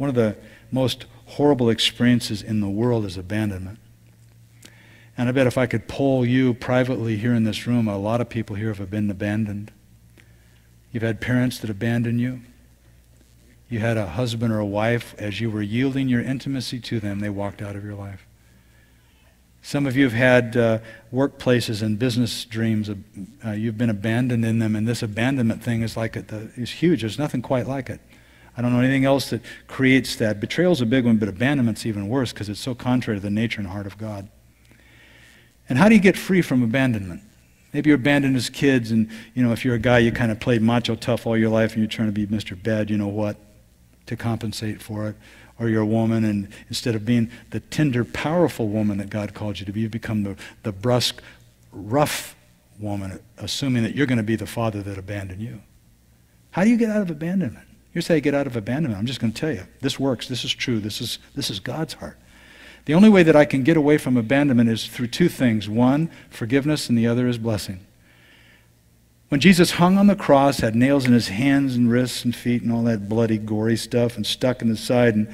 one of the most horrible experiences in the world is abandonment. And I bet if I could poll you privately here in this room, a lot of people here have been abandoned. You've had parents that abandoned you. You had a husband or a wife, as you were yielding your intimacy to them, they walked out of your life. Some of you have had uh, workplaces and business dreams. Uh, you've been abandoned in them, and this abandonment thing is like it, is huge. There's nothing quite like it. I don't know anything else that creates that. Betrayal's a big one, but abandonment's even worse because it's so contrary to the nature and heart of God. And how do you get free from abandonment? Maybe you're abandoned as kids, and you know, if you're a guy, you kind of played macho tough all your life, and you're trying to be Mr. Bad, you know what, to compensate for it or you're a woman, and instead of being the tender, powerful woman that God called you to be, you've become the, the brusque, rough woman, assuming that you're going to be the father that abandoned you. How do you get out of abandonment? Here's how you get out of abandonment. I'm just going to tell you. This works. This is true. This is, this is God's heart. The only way that I can get away from abandonment is through two things one, forgiveness, and the other is blessing. When Jesus hung on the cross, had nails in his hands and wrists and feet and all that bloody, gory stuff, and stuck in his side, and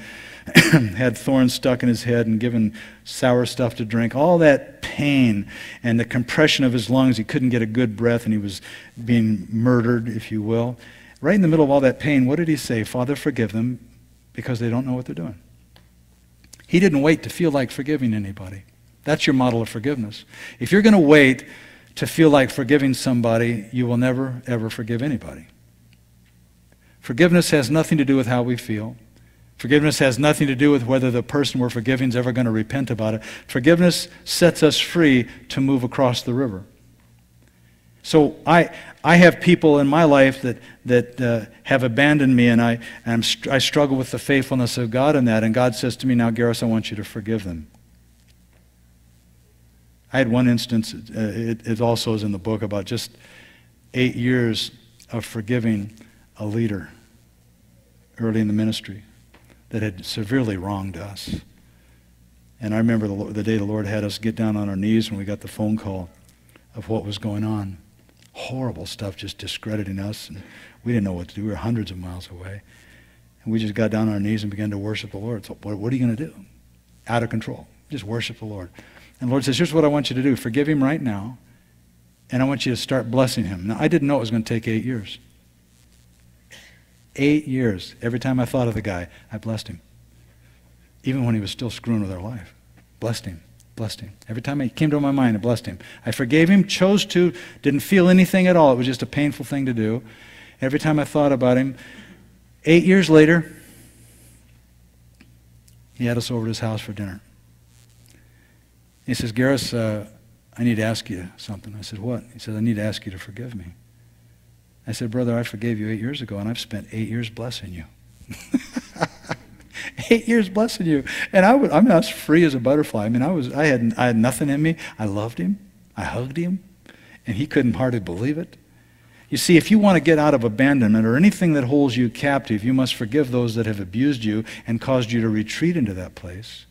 had thorns stuck in his head and given sour stuff to drink, all that pain and the compression of his lungs, he couldn't get a good breath and he was being murdered, if you will. Right in the middle of all that pain, what did he say? Father, forgive them because they don't know what they're doing. He didn't wait to feel like forgiving anybody. That's your model of forgiveness. If you're going to wait to feel like forgiving somebody, you will never, ever forgive anybody. Forgiveness has nothing to do with how we feel. Forgiveness has nothing to do with whether the person we're forgiving is ever going to repent about it. Forgiveness sets us free to move across the river. So I, I have people in my life that, that uh, have abandoned me, and, I, and i struggle with the faithfulness of God in that. And God says to me, Now, Garris, I want you to forgive them. I had one instance, uh, it, it also is in the book, about just eight years of forgiving a leader early in the ministry that had severely wronged us. And I remember the, the, day the Lord had us get down on our knees when we got the phone call of what was going on. Horrible stuff, just discrediting us. And we didn't know what to do. We were hundreds of miles away. And we just got down on our knees and began to worship the Lord. So, what, what are you going to do? Out of control. Just worship the Lord. And the Lord says, Here's what I want you to do forgive him right now, and I want you to start blessing him. Now, I didn't know it was going to take eight years. Eight years. Every time I thought of the guy, I blessed him. Even when he was still screwing with our life. Blessed him. Blessed him. Every time it came to my mind, I blessed him. I forgave him, chose to, didn't feel anything at all. It was just a painful thing to do. Every time I thought about him, eight years later, he had us over to his house for dinner. He says, Garris, uh, I need to ask you something. I said, What? He said, I need to ask you to forgive me. I said, Brother, I forgave you eight years ago, and I've spent eight years blessing you. eight years blessing you. And I, was, I mean, I was free as a butterfly. I mean, I, was, I, had, I had nothing in me. I loved him. I hugged him. And he couldn't hardly believe it. You see, if you want to get out of abandonment or anything that holds you captive, you must forgive those that have abused you and caused you to retreat into that place.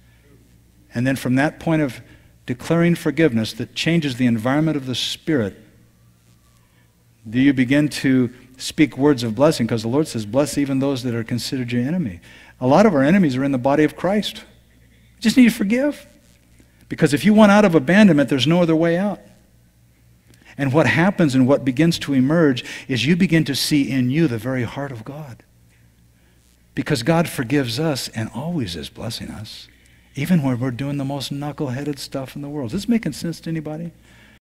And then from that point of declaring forgiveness that changes the environment of the Spirit, do you begin to speak words of blessing? Because the Lord says, Bless even those that are considered your enemy. A lot of our enemies are in the body of Christ. You just need to forgive. Because if you want out of abandonment, there's no other way out. And what happens and what begins to emerge is you begin to see in you the very heart of God. Because God forgives us and always is blessing us even when we're doing the most knuckle-headed stuff in the world. Is this making sense to anybody?